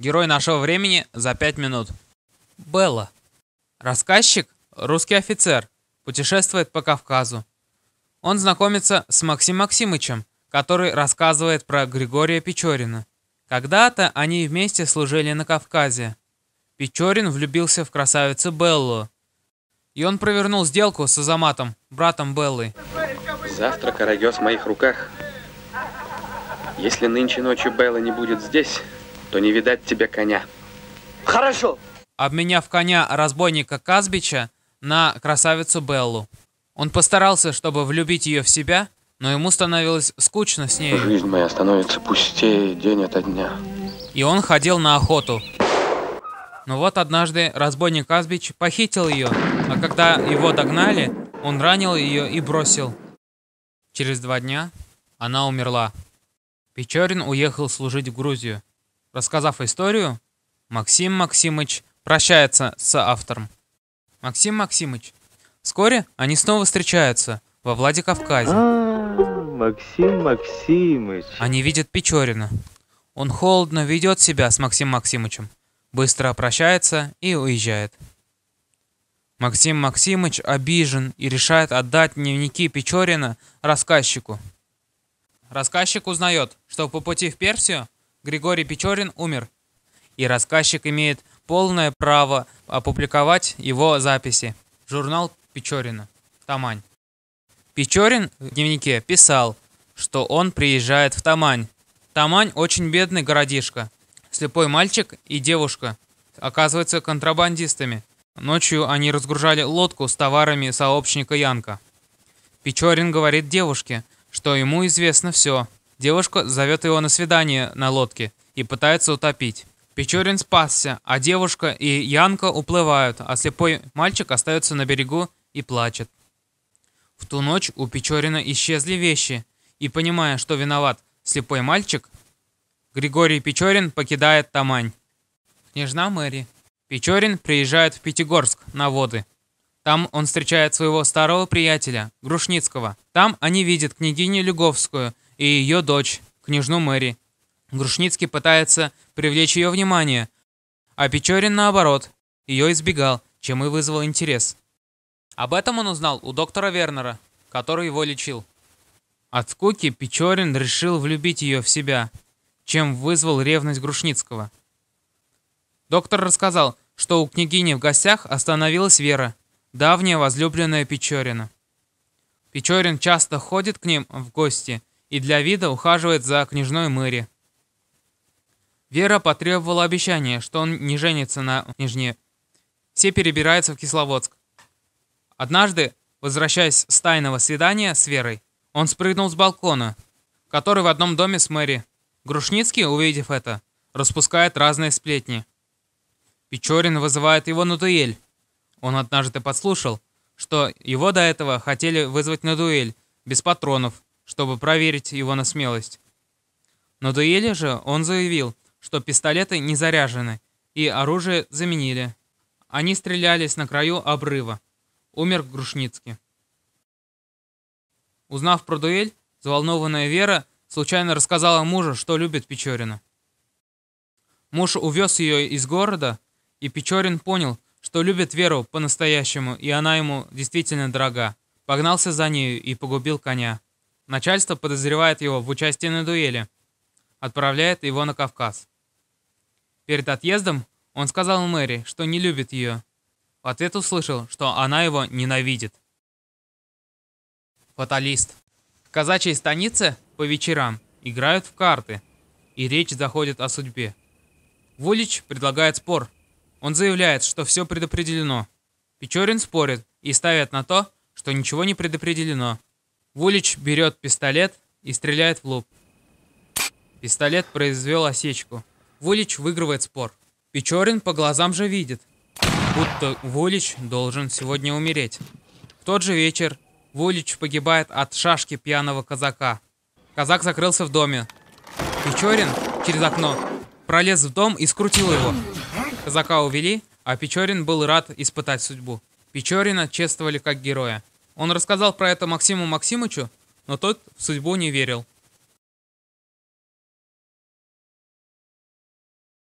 Герой нашего времени за 5 минут. Белла. Рассказчик – русский офицер, путешествует по Кавказу. Он знакомится с Максим Максимычем, который рассказывает про Григория Печорина. Когда-то они вместе служили на Кавказе. Печорин влюбился в красавицу Беллу. И он провернул сделку с Азаматом, братом Беллы. Завтра карагес в моих руках. Если нынче ночью Белла не будет здесь, то не видать тебе коня. Хорошо. Обменяв коня разбойника Казбича на красавицу Беллу. Он постарался, чтобы влюбить ее в себя, но ему становилось скучно с ней. Жизнь моя становится пустее день ото дня. И он ходил на охоту. Но вот однажды разбойник Казбич похитил ее, а когда его догнали, он ранил ее и бросил. Через два дня она умерла. Печорин уехал служить в Грузию. Рассказав историю, Максим Максимыч прощается с автором. Максим Максимыч. Вскоре они снова встречаются во Владикавказе. А, Максим Максимыч. Они видят Печорина. Он холодно ведет себя с Максимом Максимычем, быстро прощается и уезжает. Максим Максимыч обижен и решает отдать дневники Печорина рассказчику. Рассказчик узнает, что по пути в Персию Григорий Печорин умер, и рассказчик имеет полное право опубликовать его записи. Журнал Печорина. Тамань. Печорин в дневнике писал, что он приезжает в Тамань. Тамань очень бедный городишко. Слепой мальчик и девушка оказываются контрабандистами. Ночью они разгружали лодку с товарами сообщника Янка. Печорин говорит девушке, что ему известно все. Девушка зовет его на свидание на лодке и пытается утопить. Печорин спасся, а девушка и Янка уплывают, а слепой мальчик остается на берегу и плачет. В ту ночь у Печорина исчезли вещи, и понимая, что виноват слепой мальчик, Григорий Печорин покидает Тамань. Княжна Мэри. Печорин приезжает в Пятигорск на воды. Там он встречает своего старого приятеля, Грушницкого. Там они видят княгиню Люговскую и ее дочь, княжну Мэри. Грушницкий пытается привлечь ее внимание, а Печорин, наоборот, ее избегал, чем и вызвал интерес. Об этом он узнал у доктора Вернера, который его лечил. От скуки Печорин решил влюбить ее в себя, чем вызвал ревность Грушницкого. Доктор рассказал, что у княгини в гостях остановилась Вера, давняя возлюбленная Печорина. Печорин часто ходит к ним в гости и для вида ухаживает за княжной Мэри. Вера потребовала обещания, что он не женится на княжне. Все перебираются в Кисловодск. Однажды, возвращаясь с тайного свидания с Верой, он спрыгнул с балкона, который в одном доме с Мэри. Грушницкий, увидев это, распускает разные сплетни. Печорин вызывает его на дуэль. Он однажды подслушал, что его до этого хотели вызвать на дуэль, без патронов, чтобы проверить его на смелость. На дуэли же он заявил, что пистолеты не заряжены, и оружие заменили. Они стрелялись на краю обрыва. Умер Грушницкий. Узнав про дуэль, взволнованная Вера случайно рассказала мужу, что любит Печорина. Муж увез ее из города, и Печорин понял, что любит Веру по-настоящему, и она ему действительно дорога. Погнался за нею и погубил коня. Начальство подозревает его в участии на дуэли. Отправляет его на Кавказ. Перед отъездом он сказал Мэри, что не любит ее. В ответ услышал, что она его ненавидит. Фаталист. В казачьей станице по вечерам играют в карты, и речь заходит о судьбе. Вулич предлагает спор – он заявляет, что все предопределено. Печорин спорит и ставит на то, что ничего не предопределено. Вулич берет пистолет и стреляет в лоб. Пистолет произвел осечку. Вулич выигрывает спор. Печорин по глазам же видит, будто Вулич должен сегодня умереть. В тот же вечер Вулич погибает от шашки пьяного казака. Казак закрылся в доме. Печорин через окно пролез в дом и скрутил его. Казака увели, а Печорин был рад испытать судьбу. Печорина чествовали как героя. Он рассказал про это Максиму Максимычу, но тот в судьбу не верил.